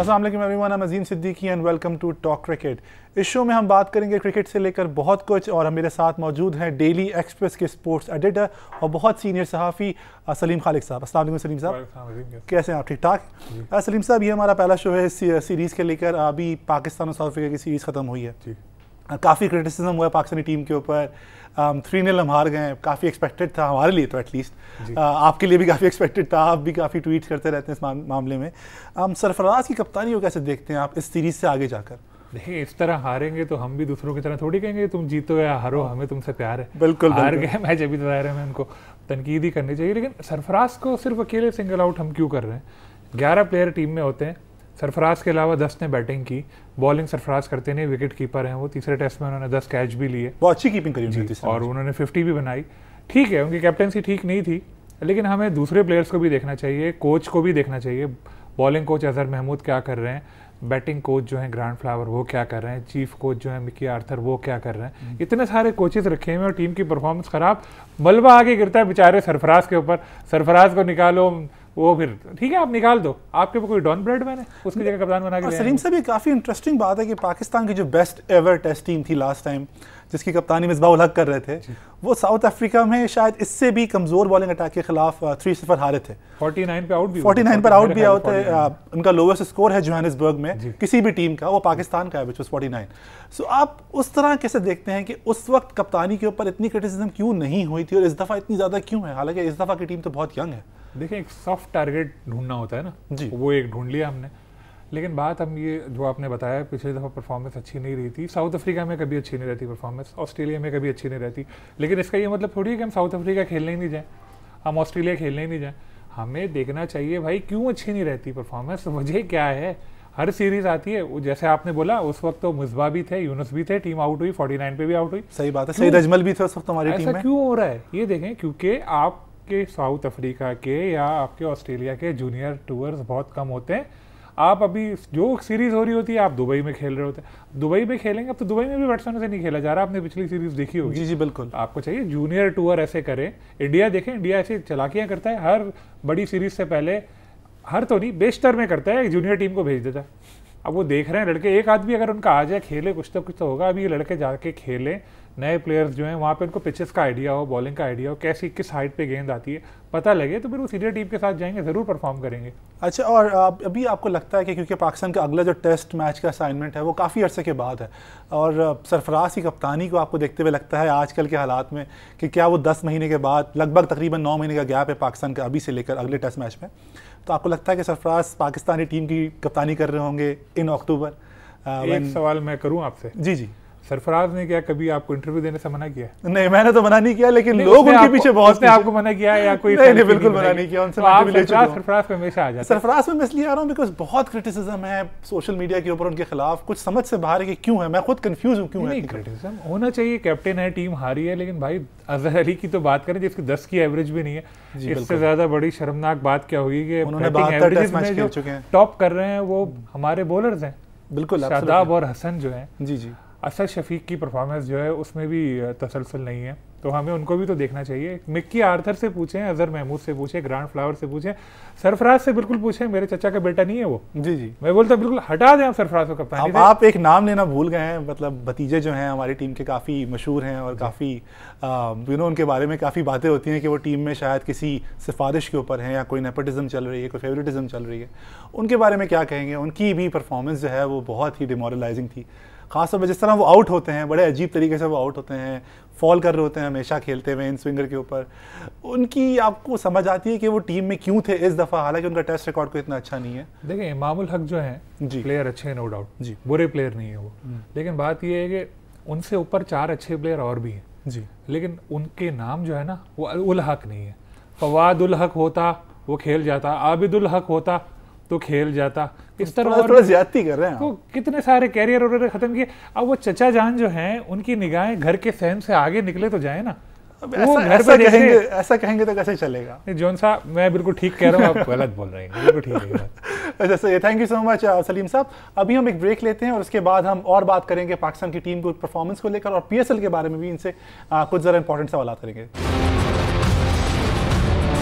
अस्सलाम वालेकुम everyone Azeem Siddiqui and welcome to talk cricket इस शो में हम बात करेंगे क्रिकेट से लेकर बहुत कुछ और हम मेरे साथ मौजूद हैं डेली एक्सप्रेस के स्पोर्ट्स एडिटर और बहुत सीनियर सहाफ़ी सलीम खालिक साहब। असल वालेकुम सलीम साहब कैसे हैं आप? ठीक ठाक? सलीम साहब ये हमारा पहला शो है इस सीरीज़ के लेकर। अभी पाकिस्तान और साउथ अफ्रीका की सीरीज़ ख़त्म हुई है। काफ़ी क्रिटिसिज्म हुआ पाकिस्तानी टीम के ऊपर। थ्री नील हम हार गए काफ़ी एक्सपेक्टेड था हमारे लिए तो एटलीस्ट आपके लिए भी काफ़ी एक्सपेक्टेड था। आप भी काफ़ी ट्वीट करते रहते हैं इस मामले में। Um, सरफराज की कप्तानी को कैसे देखते हैं आप इस सीरीज़ से आगे जाकर? देखिए इस तरह हारेंगे तो हम भी दूसरों की तरह थोड़ी कहेंगे तुम जीतो या हारो हमें तुमसे प्यार है। बिल्कुल हार गए मैच अभी तो दायरे में उनको तनकीद ही करनी चाहिए। लेकिन सरफराज को सिर्फ़ अकेले सिंगल आउट हम क्यों कर रहे हैं? ग्यारह प्लेयर टीम में होते हैं। सरफराज के अलावा दस ने बैटिंग की बॉलिंग सरफराज करते नहीं विकेट कीपर हैं वो तीसरे टेस्ट में उन्होंने दस कैच भी लिए। बहुत अच्छी कीपिंग करी और उन्होंने फिफ्टी भी बनाई। ठीक है उनकी कैप्टनसी ठीक नहीं थी लेकिन हमें दूसरे प्लेयर्स को भी देखना चाहिए कोच को भी देखना चाहिए। बॉलिंग कोच अजहर महमूद क्या कर रहे हैं? बैटिंग कोच जो है ग्रांड फ्लावर वो क्या कर रहे हैं? चीफ कोच जो है मिकी आर्थर वो क्या कर रहे हैं? हम्म। इतने सारे कोचेस रखे हुए और टीम की परफॉर्मेंस खराब। मलबा आगे गिरता है बेचारे सरफराज के ऊपर। सरफराज को निकालो वो फिर ठीक है आप निकाल दो। आपके ऊपर कोई डॉन ब्रेड मैंने? उसकी जगह कप्तान बना के सलीम साहब ये काफ़ी इंटरेस्टिंग बात है कि पाकिस्तान की जो बेस्ट एवर टेस्ट टीम थी लास्ट टाइम जिसकी कप्तानी मिसबा उलग कर रहे थे वो साउथ अफ्रीका में शायद इससे भी कमज़ोर बॉलिंग अटैक के खिलाफ थ्री सिफर हारे थे। 49 पे आउट भी 49 पर आउट भी आउट है उनका लोवेस्ट स्कोर है जोहानिसबर्ग में किसी भी टीम का वो पाकिस्तान का है विच वॉज़ 49 सो आप उस तरह कैसे देखते हैं कि उस वक्त कप्तानी के ऊपर इतनी क्रिटिसिज्म क्यों नहीं हुई थी और इस दफ़ा इतनी ज़्यादा क्यों है? हालाँकि इस दफ़ा की टीम तो बहुत यंग है। देखिए एक सॉफ्ट टारगेट ढूंढना होता है ना? जी। वो एक ढूंढ लिया हमने। लेकिन बात हम ये जो आपने बताया पिछली दफ़ा परफॉर्मेंस अच्छी नहीं रही थी। साउथ अफ्रीका में कभी अच्छी नहीं रहती परफॉर्मेंस ऑस्ट्रेलिया में कभी अच्छी नहीं रहती। लेकिन इसका ये मतलब थोड़ी है कि हम साउथ अफ्रीका खेलने ही नहीं जाएँ। हम ऑस्ट्रेलिया खेलने ही नहीं जाएँ। हमें देखना चाहिए भाई क्यों अच्छी नहीं रहती परफॉर्मेंस वजह क्या है? हर सीरीज़ आती है। जैसे आपने बोला उस वक्त तो मुजबा भी थे यूनुस भी थे टीम आउट हुई 49 पे भी आउट हुई। सही बात है। सही रजमल भी थे उस वक्त हमारी टीम में। क्यों हो रहा है? ये देखें क्योंकि आप आपके साउथ अफ्रीका के या आपके ऑस्ट्रेलिया के जूनियर टूर्स बहुत कम होते हैं। आप अभी जो सीरीज़ हो रही होती है आप दुबई में खेल रहे होते हैं। दुबई में खेलेंगे अब तो दुबई में भी बैट्समैन से नहीं खेला जा रहा आपने पिछली सीरीज़ देखी होगी। जी जी बिल्कुल। आपको चाहिए जूनियर टूर ऐसे करें। इंडिया देखें इंडिया ऐसे चलाकियाँ करता है हर बड़ी सीरीज़ से पहले हर तो नहीं बेशतर में करता है जूनियर टीम को भेज देता है। अब वो देख रहे हैं लड़के एक आदमी अगर उनका आ जाए खेले कुछ तो कुछ तो होगा अभी ये लड़के जाके खेले। नए प्लेयर्स जो हैं वहाँ पे उनको पिचेस का आइडिया हो बॉलिंग का आइडिया हो कैसी किस हाइट पे गेंद आती है पता लगे तो फिर वो सीनियर टीम के साथ जाएँगे ज़रूर परफॉर्म करेंगे। अच्छा और अभी आपको लगता है कि क्योंकि पाकिस्तान का अगला जो टेस्ट मैच का असाइनमेंट है वो काफ़ी अर्से के बाद है और सरफराज की कप्तानी को आपको देखते हुए लगता है आजकल के हालात में कि क्या वो दस महीने के बाद लगभग तकरीबन नौ महीने का गैप है पाकिस्तान का अभी से लेकर अगले टेस्ट मैच में तो आपको लगता है कि सरफराज पाकिस्तानी टीम की कप्तानी कर रहे होंगे इन अक्टूबर एक सवाल मैं करूँ आपसे। जी जी। सरफराज ने क्या कभी आपको इंटरव्यू देने से मना किया? नहीं मैंने तो मना नहीं किया लेकिन लोग उनके पीछे बहुत ने आपको मना किया या कोई नहीं, नहीं बिल्कुल मना नहीं किया उनसे तो सरफराज पे हमेशा आ जाता सरफराज में मैं इसलिए आ रहा हूँ बिकॉज़ बहुत क्रिटिसिज्म है सोशल मीडिया के ऊपर उनके खिलाफ। कुछ समझ से बाहर है कि क्यों है? मैं खुद कंफ्यूज हूँ क्यों है? क्रिटिसिज्म होना चाहिए कैप्टन है टीम हारी है लेकिन भाई अजहर अली की तो बात करें जिसकी दस की एवरेज भी नहीं है। इससे ज़्यादा बड़ी शर्मनाक बात क्या हुई कि टॉप कर रहे हैं वो हमारे बॉलर्स हैं। बिल्कुल शादाब और हसन जो है जी जी। असद शफीक की परफॉर्मेंस जो है उसमें भी तसलसल नहीं है। तो हमें उनको भी तो देखना चाहिए। मिक्की आर्थर से पूछें अजहर महमूद से पूछें ग्रांड फ्लावर से पूछें सरफराज से बिल्कुल पूछें मेरे चचा का बेटा नहीं है वो। जी जी। मैं बोलता बिल्कुल हटा दें आप सरफराज को कप्तान आप एक नाम लेना भूल गए हैं मतलब भतीजे जो हैं हमारी टीम के काफ़ी मशहूर हैं और काफ़ी यू नो उनके बारे में काफ़ी बातें होती हैं कि वो टीम में शायद किसी सिफारिश के ऊपर हैं या कोई नेपोटिज्म चल रही है कोई फेवरेटिज्म चल रही है। उनके बारे में क्या कहेंगे? उनकी भी परफॉर्मेंस जो है वो बहुत ही डिमोरलाइजिंग थी। खासतौर पर जिस तरह वो आउट होते हैं बड़े अजीब तरीके से वो आउट होते हैं फॉल कर रहे होते हैं हमेशा खेलते हुए इन स्विंगर के ऊपर। उनकी आपको समझ आती है कि वो टीम में क्यों थे इस दफ़ा हालाँकि उनका टेस्ट रिकॉर्ड को इतना अच्छा नहीं है। देखिए इमामुल हक जो है जी। प्लेयर अच्छे हैं नो डाउट जी। बुरे प्लेयर नहीं है वो। हम्म। लेकिन बात ये है कि उनसे ऊपर चार अच्छे प्लेयर और भी हैं। जी। लेकिन उनके नाम जो है ना वो उल हक नहीं है। फवाद उल हक होता वो खेल जाता। आबिदुल हक होता तो खेल जाता। इस तरह थोड़ा, थोड़ा ज्यादती कर रहे हैं तो कितने सारे कैरियर उन्होंने खत्म किए। अब वो चचा जान जो हैं उनकी निगाहें घर के सहन से आगे निकले तो जाए ना। वो ऐसा, ऐसा कहेंगे ऐसा कहेंगे तो कैसे चलेगा? जोन साहब मैं बिल्कुल ठीक कह रहा हूँ आप गलत बोल रहे हैं। बिल्कुल ठीक है। अच्छा सही thank you so much Salim साहब। अभी हम एक ब्रेक लेते हैं और उसके बाद हम और बात करेंगे पाकिस्तान की टीम को परफॉर्मेंस को लेकर और पीएसएल के बारे में भी इनसे कुछ ज़रा इंपॉर्टेंट सवाल करेंगे।